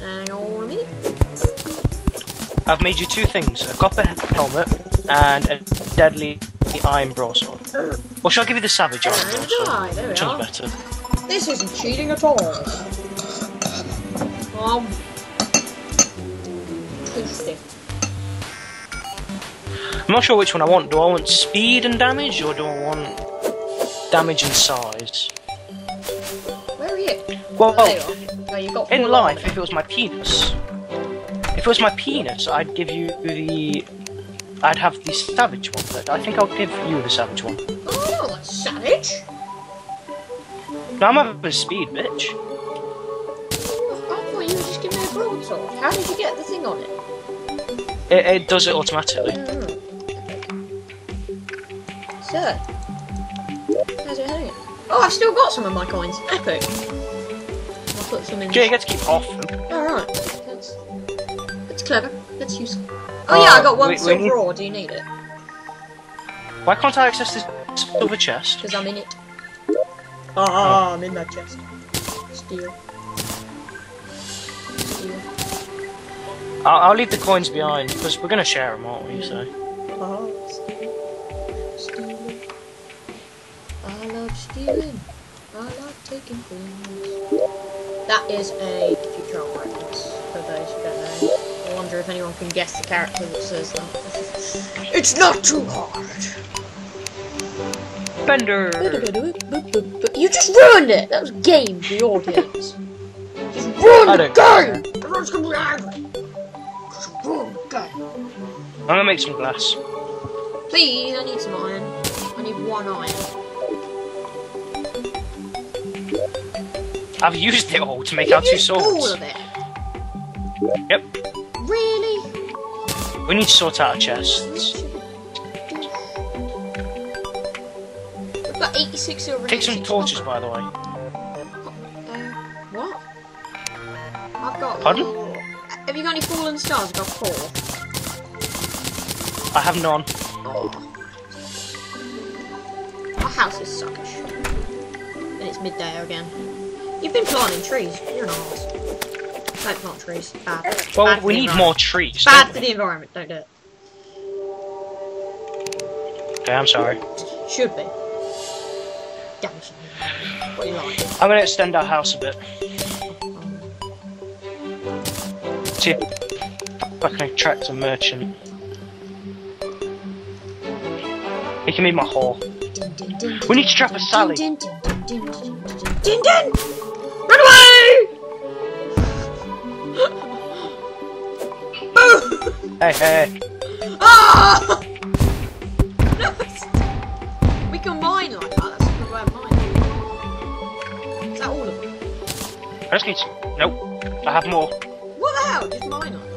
Hang on a minute. I've made you two things: a copper helmet and a deadly iron broadsword. Or shall I give you the savage iron broadsword? die, there we Which one's better? This isn't cheating at all. Um. I'm not sure which one I want. Do I want speed and damage, or do I want damage and size? Where are you? Well, Oh, there you. Oh, got in life, if it was my penis, if it was my penis, I'd give you the. I'd have the savage one, but I think I'll give you the savage one. Oh, no, that's savage. No, I'm up having speed, bitch. I thought you were just giving me a broadsword. How did you get the thing on it? It, it does it automatically. Mm. So, how's it heading? Oh, I've still got some of my coins. Epic. I'll put some in. Yeah, you get to keep half of them. Alright, that's, that's clever. That's useful. Oh, yeah, I got one we- we silver need- ore. Do you need it? Why can't I access this silver chest? Because I'm in it. Ah, I'm in that chest. Steal. Steal. I'll, I'll leave the coins behind because we're gonna share them, aren't we? So Ah, steal. Stealing. I love stealing. I love taking things. That is a Futurama reference, for those who don't know. I wonder if anyone can guess the character that says that. It's not too hard! Bender. You just ruined it! That was a game for the audience. Just ruined the game! Everyone's gonna be angry! Just ruined the game. I'm gonna make some glass. Please, I need some iron. I need one iron. I've used it all to make You our two used all swords. of it. Yep. Really? We need to sort out our chests. We've got 86 silver. Take some torches, copper. by the way. Uh, what? I've got. Pardon? Have you got any fallen stars? I've got four. I have none. Oh. Our house is suckish. And it's midday again. You've been planting trees. You're an arse. Don't plant trees. Bad. Well, Bad we need more trees. Bad for the environment. Don't do it. Okay, I'm sorry. Should be. Damage. What do you like? I'm gonna extend our house a bit. See if I can attract a merchant. He can be my whore. We need to trap a Sally. Din din Hey, hey. Ah! No, we can mine like that. That's a good way of mining. Is that all of them? I just need some. Nope. I have more. What the hell? Just mine like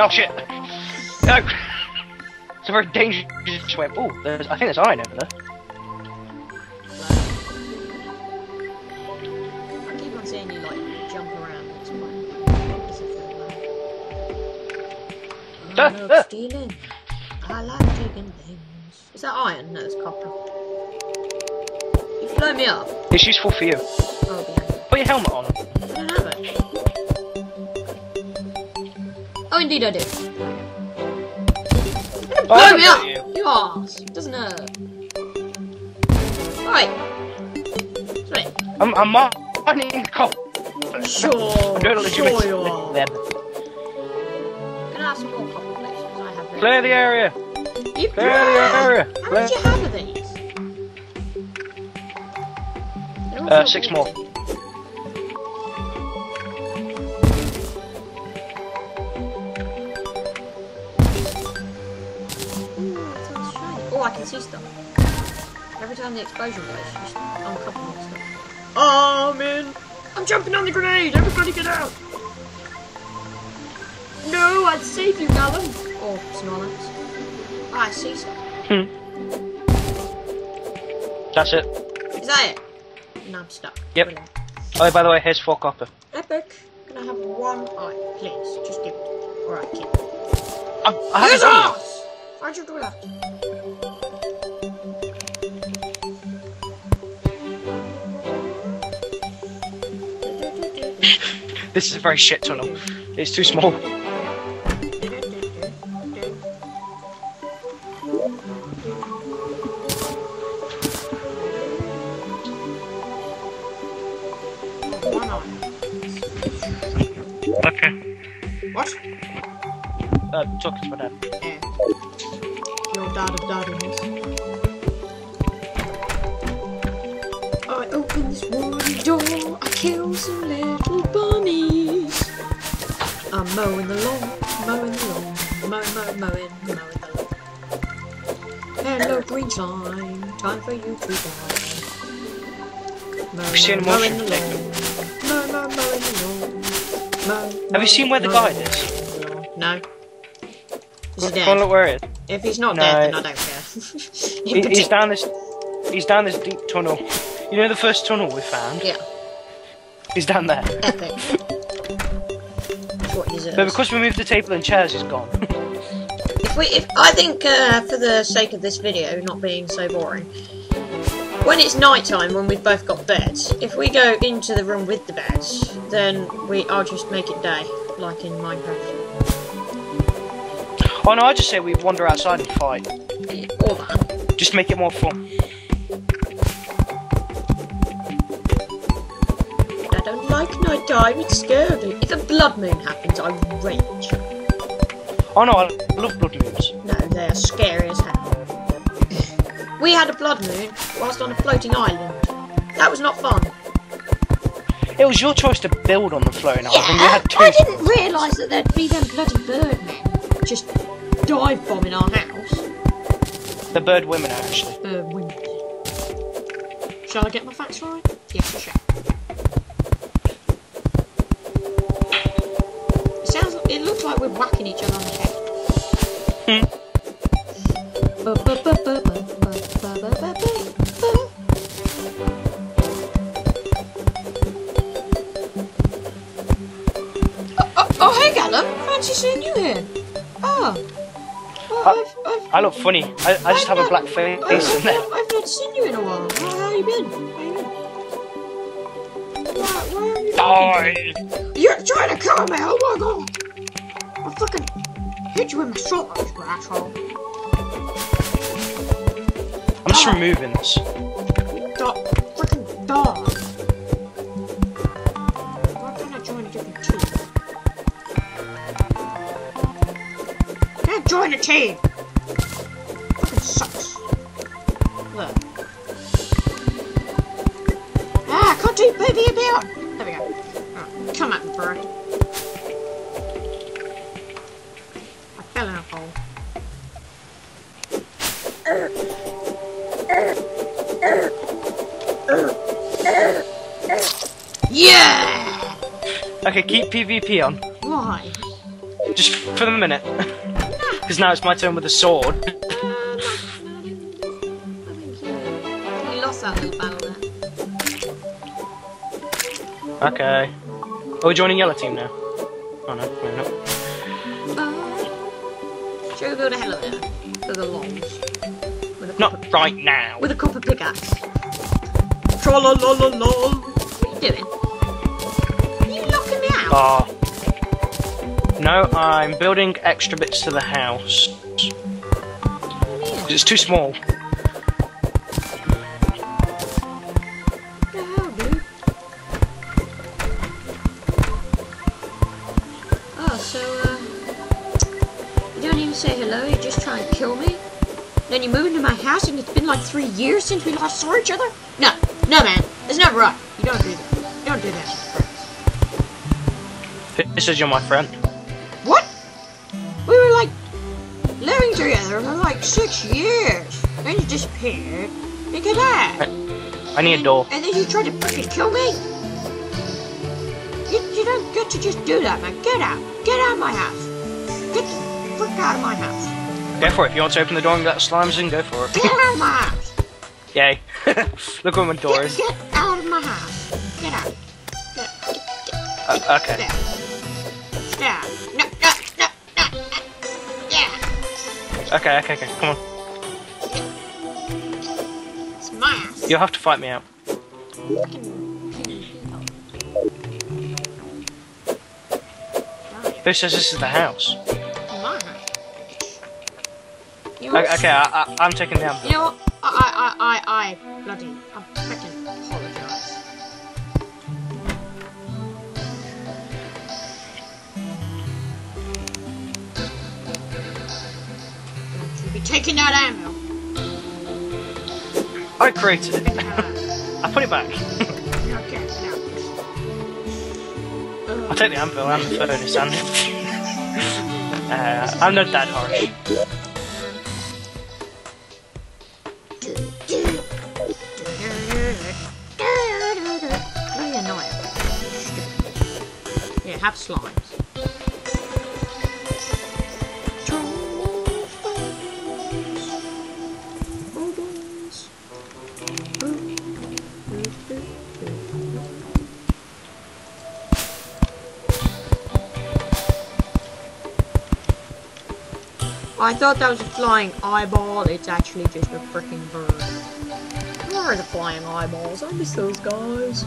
Oh shit! No! It's a very dangerous way. Oh, there's. I think there's iron over there. I love stealing. I like taking things. Is that iron? No, it's copper. You blow me up. It's useful for you. Be angry. Put your helmet on. I don't have it. Oh, indeed I do. Oh, Blow I me up! you. You arse. It doesn't hurt. Right. I'm, I'm mining copper. Sure. Doing a Sure you are. Clear the area. You Clear the area. How many do you have of these? Uh, six more. Ooh, that sounds shiny. Oh, I can see stuff. Every time the explosion goes, you just uncouple more stuff. Oh, I'm in. I'm jumping on the grenade. Everybody get out. No, I'd save you, Gallon or Snorlax. Ah, I see some. Hmm. That's it. Is that it? No, I'm stuck. Yep. Oh, by the way, here's four copper. Epic. Can I have one eye, please? Just give it. Alright, keep it. I'm, I, I Why'd you do that? this is a very shit tunnel. It's too small. Okay. What? Uh, talking to my dad. Yeah. Your dad of daddiness. I open this one door, I kill some little bunnies. I'm mowing the lawn, mowing the lawn, mowing, mowing, mowing, mowing the lawn. Hello, green slime, time for you to die. Mow, you seen mow, a mowing the lawn, Have you seen where the guide is? No. Is he Go dead? look where it is. If he's not No. dead, then I don't care. In He, he's partic- down this. He's down this deep tunnel. You know the first tunnel we found? Yeah, He's down there. epic. That's what he deserves. But because we moved the table and chairs, he's gone. If we, if I think, uh, for the sake of this video not being so boring, when it's night time, when we've both got beds, if we go into the room with the beds, then we, I'll just make it day, like in Minecraft. oh no, I just say we wander outside and fight. Or that. Just make it more fun. I don't like night time. It's scary. If a blood moon happens, I rage. Oh no, I love blood moons. No, they are scary as hell. We had a blood moon whilst on a floating island. That was not fun. It was your choice to build on the floating island. we Yeah, had two. I didn't realise that there'd be them bloody birdmen just dive bombing our house. The bird women actually. Bird women. Shall I get my facts right? Yes, I shall. It sounds. It looks like we're whacking each other on the head. Hmm. I look funny. I, I just have a black face I've, in I've, there. not, I've not seen you in a while. How, how you been? How you been? Why, you talking to me? Die! You're trying to kill me! Oh my god! I'll fucking hit you with my sword, you asshole. I'm just removing this. Dog. Freaking dog. Why can't I join a different team? Can't join a team! Sucks. Look. Ah, I can't do baby about! There we go. Oh, come at me, bird. I fell in a hole. Yeah! Okay, keep PvP on. Why? Just for the minute. Because now it's my turn with the sword. Okay. Are we joining yellow team now? Oh no, we're not. Uh, shall we build a hell of for the longs? Not right now. with a copper pickaxe. Tra la la la la. What are you doing? Are you locking me out? Ah. no, I'm building extra bits to the house. Yeah. It's too small. House and it's been like three years since we last saw each other? No, no man, it's not right. You don't do that. You don't do that. This is you're my friend. What? We were like living together for like six years. Then you disappeared. Look at that. I need a door. And then you tried to fucking kill me? You, you don't get to just do that, man. Get out. Get out of my house. Get the frick out of my house. Go for it. If you want to open the door and get slimes in, go for it. Get out of my house. Yay. Look where my door Get, is. get out of my house. Get out. Get, Uh, okay. get out. Get out. No, no, no, no. Yeah. Okay, okay, okay. Come on. It's my house. You'll have to fight me out. Who says this is the house? Okay, I, I, I'm taking the You know what? I, I, I, I, I bloody, I freaking apologise. Should be taking that ammo. I created it. I put it back. okay, now. I'll take the anvil and the furnace and. uh, I'm not that harsh. Slimes. I thought that was a flying eyeball. It's actually just a freaking bird. Where are the flying eyeballs? I miss those guys.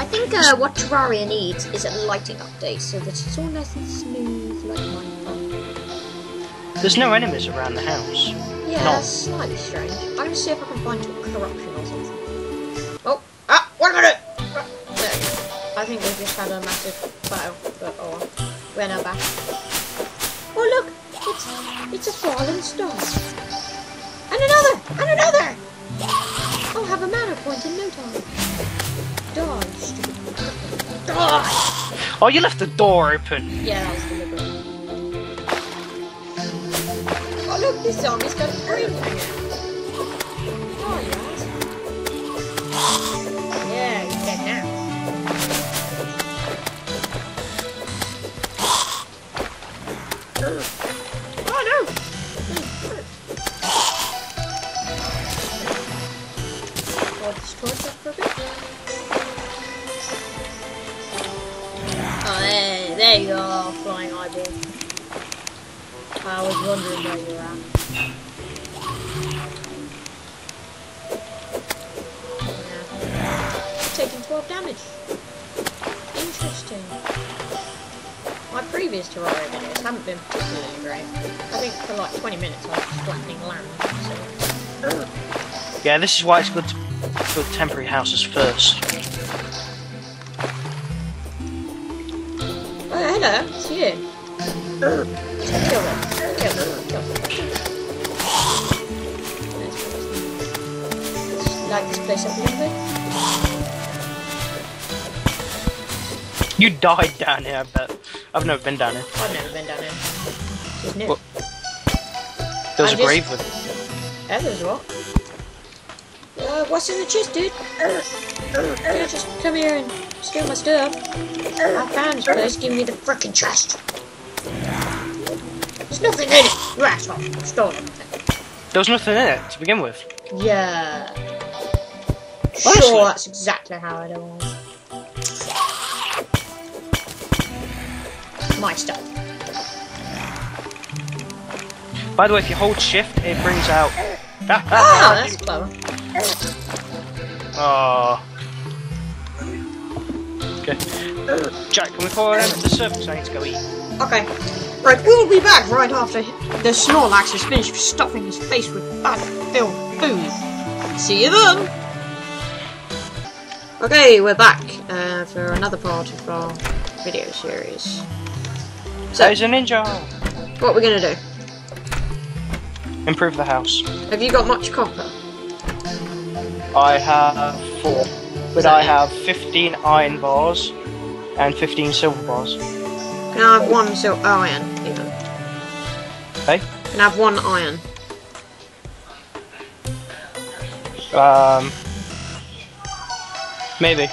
I think uh, what Terraria needs is a lighting update so that it's all nice and smooth like Minecraft. There's no enemies around the house. Yeah, No. that's slightly strange. I'm gonna see if I can find corruption or something. Oh, ah, what am I doing? There we go. I think we just had a massive battle, but oh. We're now back. Oh look, it's it's a fallen star. And another, and another. Oh, you left the door open. Yeah, that was deliberate. Oh look, this zombie's got a brain. Oh. There, you go, flying eyeball. I was wondering where you were at. Taking 12 damage. Interesting. My previous Terraria videos haven't been particularly great. I think for like 20 minutes I was flattening land. So. Yeah, this is why it's good to build temporary houses first. Hello, it's you. Kill them. Kill them. Kill them. Light this place up a little bit. You died down here, I bet. I've never been down here. I've never been down here. New. What? There's I a grave with Yeah, there's what? Uh, what's in the chest, dude? Yeah, just come here and steal my stuff. I found this place, give me the frickin' chest. There's nothing in it, you asshole. I stole everything. There was nothing in it to begin with. Yeah. Sure, that's exactly how it. My stuff. By the way, if you hold shift, it brings out. Ah, that's clever. Oh. Okay. Jack, can we follow them to the surface? I need to go eat. Okay. Right, we'll be back right after the Snorlax has finished stuffing his face with fat-filled food. See you then! Okay, we're back uh, for another part of our video series. So, There's a ninja! what we're gonna do? Improve the house. Have you got much copper? I have four. But I have 15 iron bars and 15 silver bars. Can I have one so iron, even? Hey? Can I have one iron? Um. Maybe.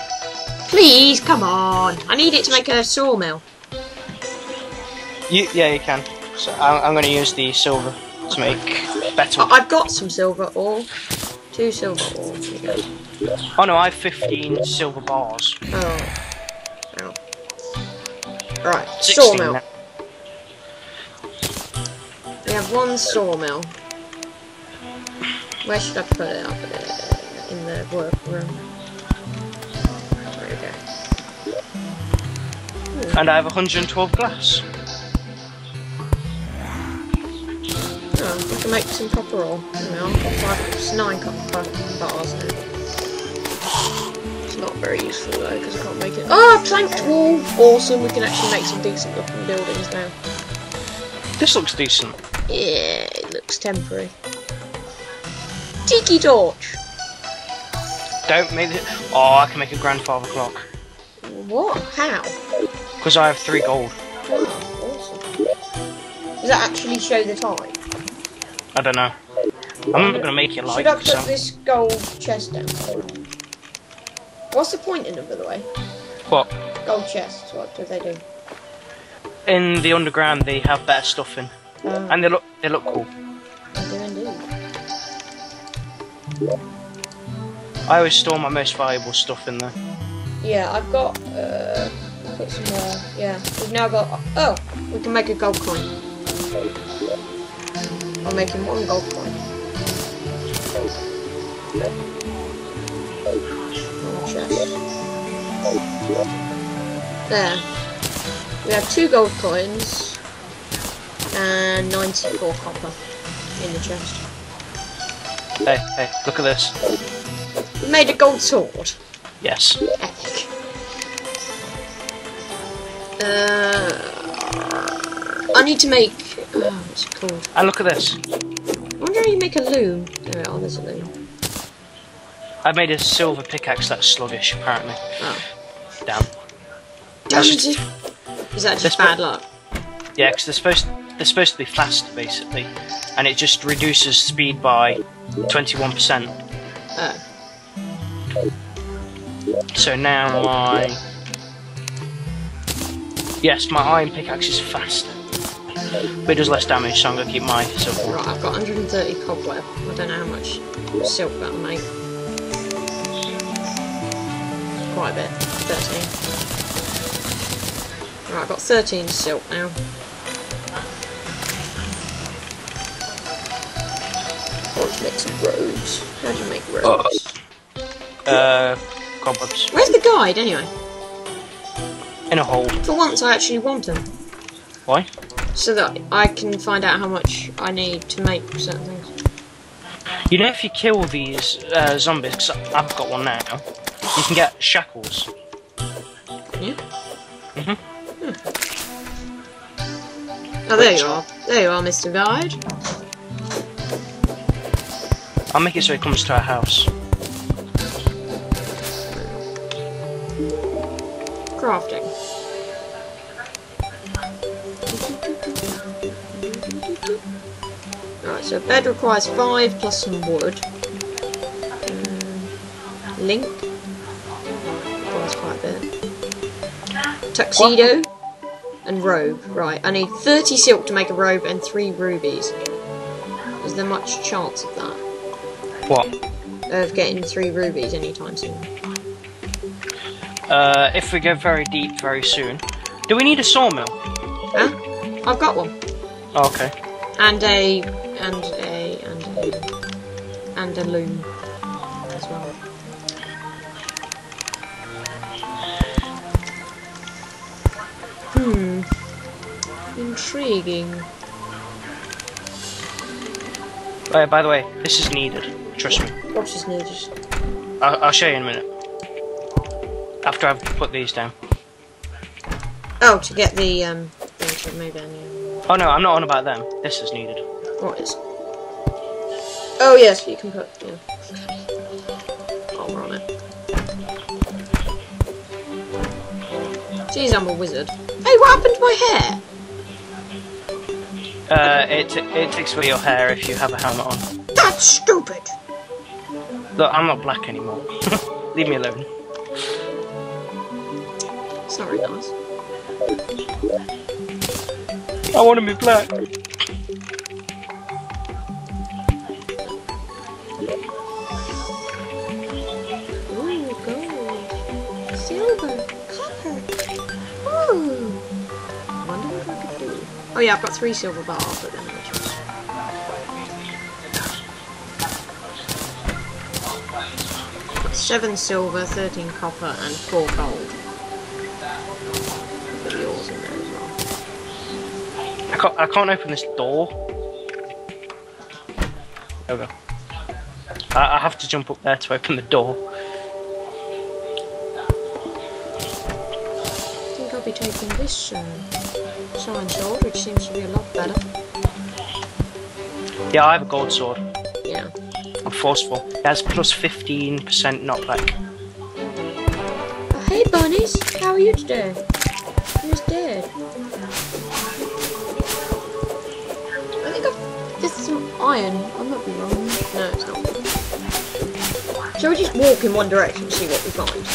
Please, come on! I need it to make a sawmill. You, yeah, you can. So I'm, I'm going to use the silver to make better. I've got some silver ore. Two silver ore. There you go. Oh no, I have 15 silver bars. Oh. Oh. Right, 16 sawmill. We have one sawmill. Where should I put it? I'll put it in the workroom. There we go. And I have 112 glass. Oh, we can make some copper ore. You know, I've got five, nine copper bars now. Not very useful though, because I can't make it. Ah, oh, planked wall! Awesome, we can actually make some decent looking buildings now. This looks decent. Yeah, it looks temporary. Tiki torch! Don't make it. Oh, I can make a grandfather clock. What? How? Because I have three gold. Oh, awesome. Does that actually show the time? I don't know. I'm not gonna make it like Should I put so. this gold chest down? What's the point in them, by the way? What? Gold chests, what do they do? In the underground, they have better stuff in, Um, and they look they look cool. they do indeed. I always store my most valuable stuff in there. Yeah, I've got, uh, put some more, yeah. We've now got, oh, we can make a gold coin. I'm making one gold coin. There. We have two gold coins and 94 copper in the chest. Hey, hey, look at this. We made a gold sword. Yes. Epic. Uh, I need to make. Oh, what's it called? And look at this. I wonder how you make a loom. There, oh, there's a loom. I made a silver pickaxe that's sluggish, apparently. Oh. Damn. Damn That's- it. Is that just That's bad luck? Yeah, because they're supposed they're supposed to be fast, basically, and it just reduces speed by 21%. Oh. So now my yes, my iron pickaxe is faster, but it does less damage. So I'm gonna keep my silver. Right, I've got 130 cobweb. I don't know how much silk that'll make. Quite a bit. 13. Right, I've got 13 silk now. Let's make some robes. How do you make robes? Uh, cobwebs Where's the guide anyway? in a hole. For once, I actually want them. Why? So that I can find out how much I need to make certain things. You know, if you kill these uh, zombies, 'cause I've got one now, you can get shackles. Yeah? Mhm. Hmm. Oh, there you are. There you are, Mr. Guide. I'll make it so it comes to our house. Crafting. Right, so bed requires five plus some wood. Um, link. Tuxedo. And robe. Right, I need 30 silk to make a robe and 3 rubies. Is there much chance of that? What? Of getting 3 rubies anytime soon? Uh, if we go very deep very soon. Do we need a sawmill? Huh? I've got one. Oh, okay. And a and a and a and a loom Intriguing. Oh, yeah, by the way, this is needed. Trust me. What is needed? I'll, I'll show you in a minute. After I've put these down. Oh, to get the um thing to move in. Yeah. Oh no, I'm not on about them. This is needed. What is? Oh yes, you can put. Yeah. Oh, we're on it. Jeez, I'm a wizard. Hey, what happened to my hair? Uh, it it takes away your hair if you have a helmet on. That's stupid. Look, I'm not black anymore. Leave me alone. Sorry, not very nice. I want to be black. Oh yeah, I've got three silver bars. Seven silver, thirteen copper, and four gold. Yours in there as well. I can't, I can't open this door. There we go. I, I have to jump up there to open the door. I think I'll be taking this soon sword, which seems to be a lot better. Yeah, I have a gold sword. Yeah. I'm forceful. It has plus 15% knockback. Oh, hey, bunnies! How are you today? Who's dead? I think I've... This is some iron. I might be wrong. No, it's not. Shall we just walk in one direction and see what we find?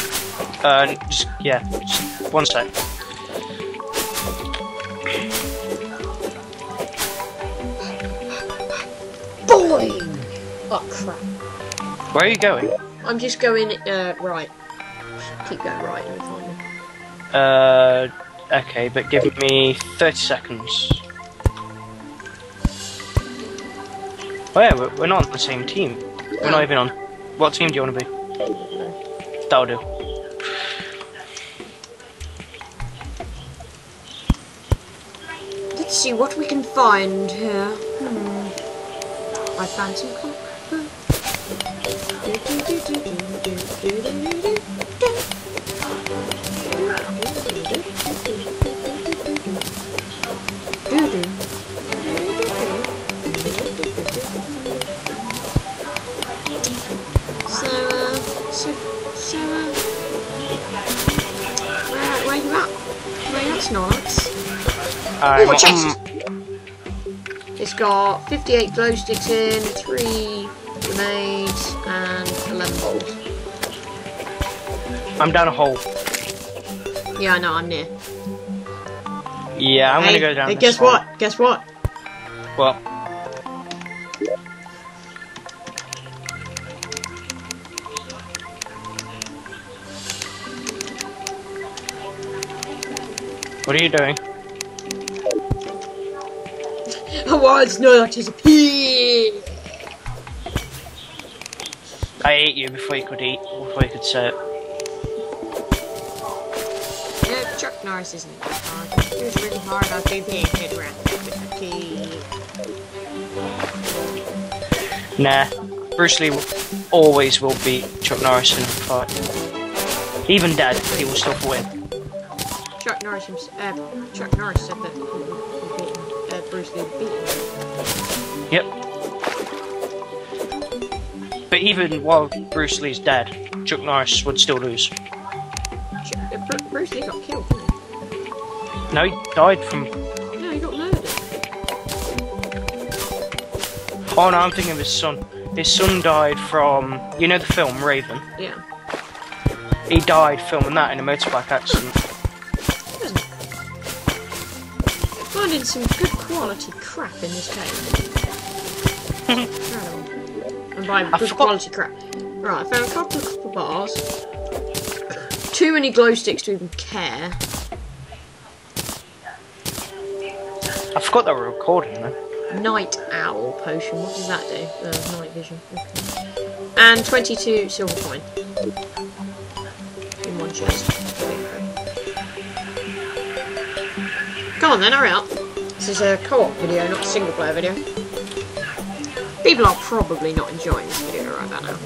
Uh, just, yeah, just one sec. Oh, crap. Where are you going? I'm just going, uh, right. Keep going right and find it. Uh, okay, but give me 30 seconds. Oh yeah, we're, we're not on the same team. We're not even on. What team do you want to be? That'll do. Let's see what we can find here. Hmm. I found some I'm chest! on- It's got 58 glow sticks in, 3 grenades, and 11 balls. I'm down a hole. Yeah, I know, I'm near. Yeah, I'm hey, gonna go down Hey, guess hole. what? Guess what? Well, what are you doing? Why it's not just a pig? I ate you before you could eat, before you could say it. Yeah, Chuck Norris isn't that hard. It was really hard on being head around with a key. Nah, Bruce Lee always will beat Chuck Norris in a fight. Even dead, he will still win. Chuck Norris, hims- uh, Chuck Norris said that he uh, Bruce Lee beat him. Yep. But even while Bruce Lee's dead, Chuck Norris would still lose. Bruce Lee got killed, didn't he? No, he died from. No, he got murdered. Oh no, I'm thinking of his son. His son died from. You know the film Raven? Yeah. He died filming that in a motorbike accident. Hmm. Finding some good quality crap in this cave. And I good quality crap. Right, I found a couple of copper bars. Too many glow sticks to even care. I forgot that we're recording though. Night owl potion. What does that do? Uh, night vision. Okay. And 22 silver coin. In one chest. Come on then, hurry up. This is a co-op video, not a single player video. People are probably not enjoying this video right now.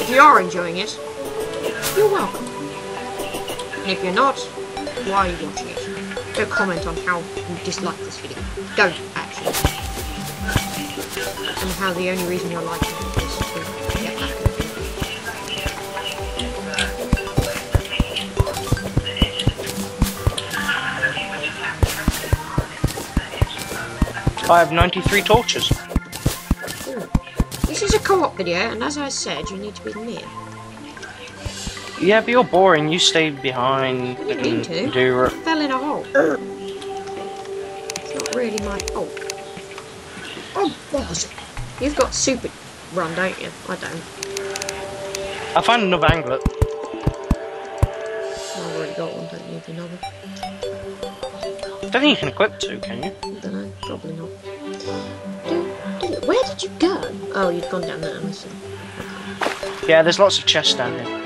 If you are enjoying it, you're welcome. And if you're not, why are you watching it? Go comment on how you dislike this video. Don't, actually. And how the only reason you're liking it is to get back at. I have 93 torches. Is a co-op video, and as I said, you need to be near. Yeah, but you're boring. You stay behind You need and to. do. Fell in a hole. It's not really my fault. Oh, balls. You've got super run, don't you? I don't. I found another anklet. I've already got one, don't need another. I don't think you can equip two, can you? I don't know, probably not. Where did you go? Oh, you've gone down there, I. Yeah, there's lots of chests down here.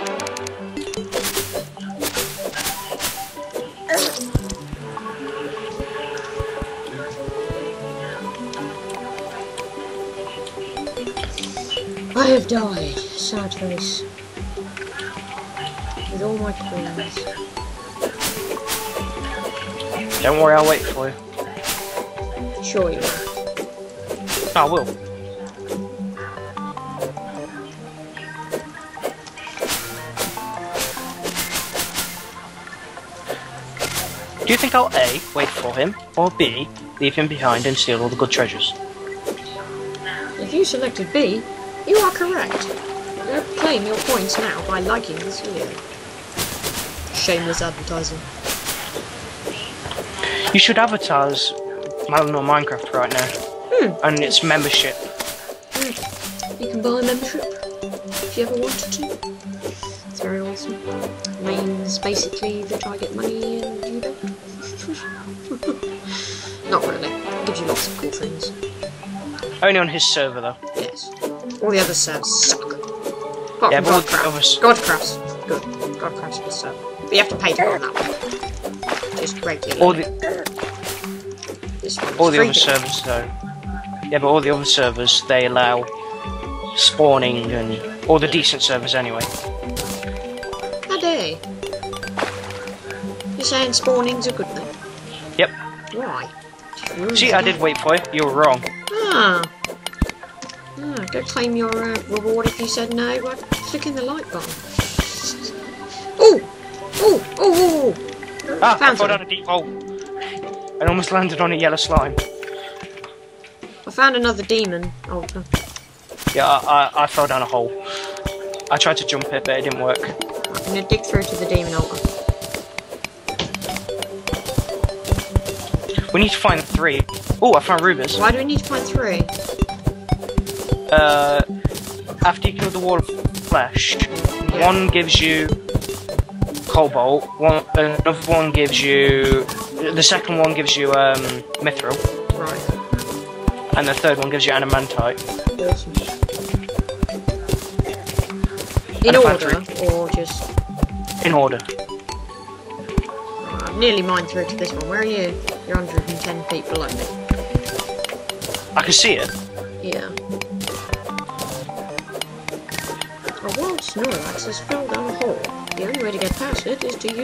I have died, sad face. With all my friends. Don't worry, I'll wait for you. Sure you will. I will. Do you think I'll A, wait for him, or B, leave him behind and steal all the good treasures? If you selected B, you are correct. Don't claim your points now by liking this video. Shameless advertising. You should advertise Malinor Minecraft right now. Hmm. And its membership. You can buy a membership if you ever wanted to. It's very awesome. Means basically that I get money and you don't. Not really. It Gives you lots of cool things. Only on his server though. Yes. All the other servers suck. Apart Yeah, but Godcraft. Godcraft's good. Godcraft's good server. But you have to pay to go on that one. Just regularly. All the this one is all the other servers though. Yeah, but all the other servers they allow spawning and all the decent servers anyway. How dare you? You're saying spawning's a good thing? Yep. Why? See, I did wait for you. You were wrong. Ah. Ah, go claim your uh, reward if you said no by clicking the like button. Oh! Oh! Oh! Oh! Ah, I Found fell down a deep hole. And almost landed on a yellow slime. I found another demon altar. Yeah, I, I, I fell down a hole. I tried to jump it, but it didn't work. I'm gonna dig through to the demon altar. We need to find three. Oh, I found rubies. Why do we need to find three? Uh, after you kill the wall of flesh, one gives you cobalt. One, another one gives you. The second one gives you um, mithril, Right. And the third one gives you adamantite. And In order, or just... In order. I've nearly mined through to this one. Where are you? You're 110 feet below me. I can see it. Yeah. A wild Snorlax has fell down a hole. The only way to get past it is to use